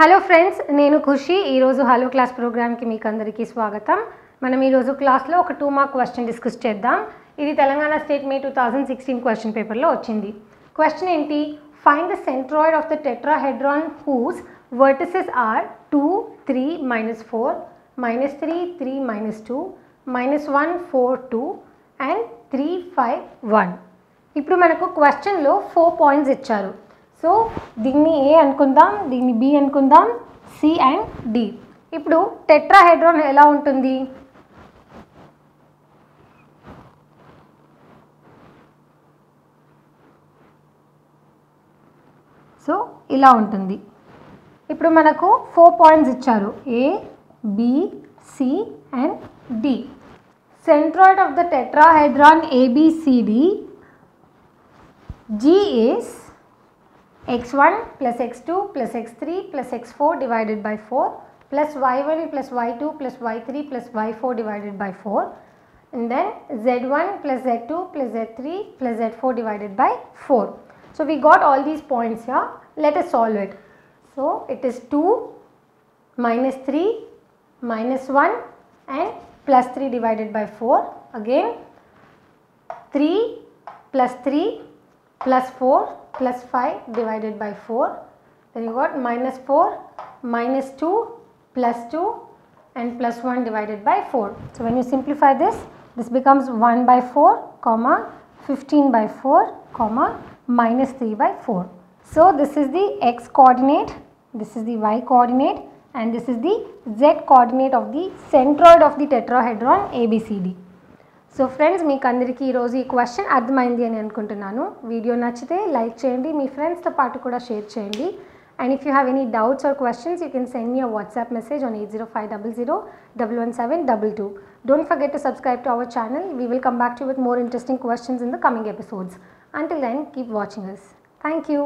Hello friends నేను ఖుషి. ఈరోజు hello class ప్రోగ్రామ్కి మీకు అందరికీ స్వాగతం. మనం ఈరోజు క్లాస్లో ఒక టూ మార్క్ క్వశ్చన్ డిస్కస్ చేద్దాం. ఇది Telangana state May two thousand sixteen question పేపర్లో వచ్చింది. క్వశ్చన్ ఏంటి? Find the centroid of the tetrahedron whose vertices are two three minus four minus three three minus two minus one four two and three five one ఇప్పుడు మనకు క్వశ్చన్లో four points ఇచ్చారు. So దీన్ని ఏ అనుకుందాం దీన్ని బి అనుకుందాం C and D ఇప్పుడు tetrahedron ఎలా ఉంటుంది? సో ఇలా ఉంటుంది. ఇప్పుడు మనకు ఫోర్ పాయింట్స్ ఇచ్చారు. A B C and D centroid of the tetrahedron ABCD G x1 plus x2 plus x3 plus x4 divided by 4 plus y1 plus y2 plus y3 plus y4 divided by 4 and then z1 plus z2 plus z3 plus z4 divided by 4. So we got all these points here. Let us solve it. So it is 2 minus 3 minus 1 and plus 3 divided by 4. Again 3 plus 3 plus 4 plus 5 divided by 4 then you got minus 4 minus 2 plus 2 and plus 1 divided by 4 so when you simplify this this becomes 1 by 4 comma 15 by 4 comma minus 3 by 4 so this is the x coordinate this is the y coordinate and this is the z coordinate of the centroid of the tetrahedron abcd so friends మీకు అందరికీ ఈరోజు ఈ question అర్థమైంది అని అనుకుంటున్నాను. Video నచ్చితే like చేయండి మీ ఫ్రెండ్స్తో పాటు కూడా షేర్ చేయండి. And if you have any doubts or questions you can send me WhatsApp message on eight zero five double zero double one seven double two don't forget to subscribe to our channel we will come back to with more interesting questions in the coming episodes until then keep watching us thank you